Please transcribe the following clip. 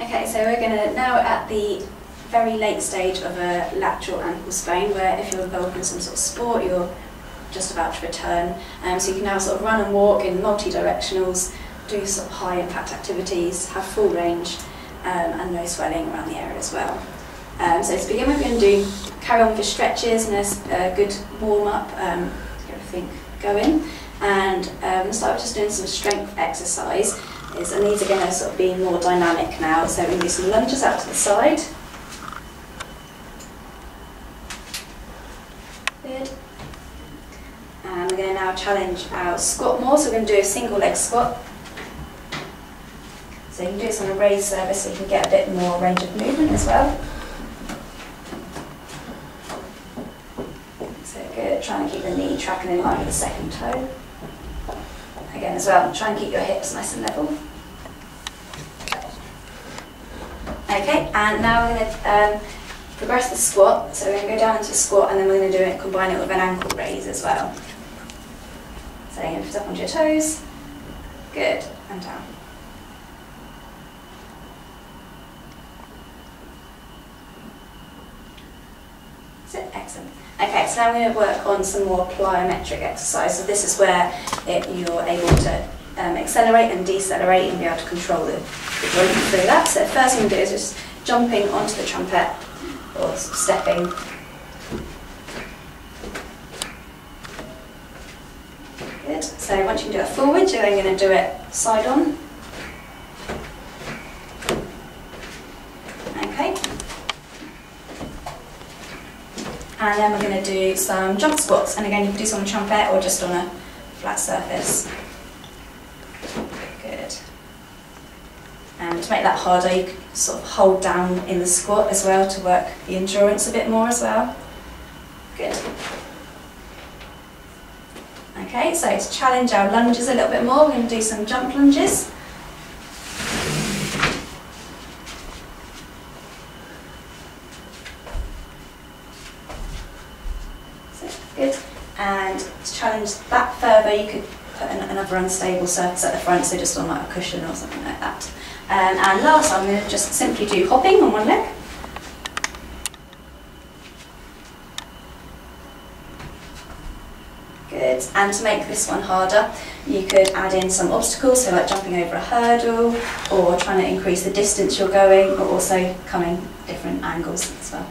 Okay, so we're going to now at the very late stage of a lateral ankle sprain where if you're involved in some sort of sport you're just about to return. Um, so you can now sort of run and walk in multi-directionals, do sort of high impact activities, have full range um, and no swelling around the area as well. Um, so to begin with, we're going to do carry on with your stretches and a, a good warm up um, get everything going. And um, start with just doing some strength exercise. Is, and these are going to sort of be more dynamic now. So we're going to do some lunges out to the side. Good. And we're going to now challenge our squat more. So we're going to do a single leg squat. So you can do this on a raised surface so you can get a bit more range of movement as well. So good, trying to keep the knee tracking in line with the second toe. As well, try and keep your hips nice and level. Okay, and now we're going to um, progress the squat. So we're going to go down into a squat and then we're going to do it, combine it with an ankle raise as well. So to put up onto your toes. Good, and down. Excellent. Okay, so now I'm going to work on some more plyometric exercise. So this is where it, you're able to um, accelerate and decelerate and be able to control the, the joint through that. So first thing we do is just jumping onto the trampette or stepping. Good. So once you do it forward, you're then going to do it side on. Okay. And then we're going to do some jump squats. And again, you can do some on a trampette or just on a flat surface. Good. And to make that harder, you can sort of hold down in the squat as well to work the endurance a bit more as well. Good. Okay, so to challenge our lunges a little bit more, we're going to do some jump lunges. So, good. And to challenge that further, you could put an, another unstable surface at the front, so just on like a cushion or something like that. Um, and last, I'm going to just simply do hopping on one leg. Good. And to make this one harder, you could add in some obstacles, so like jumping over a hurdle, or trying to increase the distance you're going, but also coming different angles as well.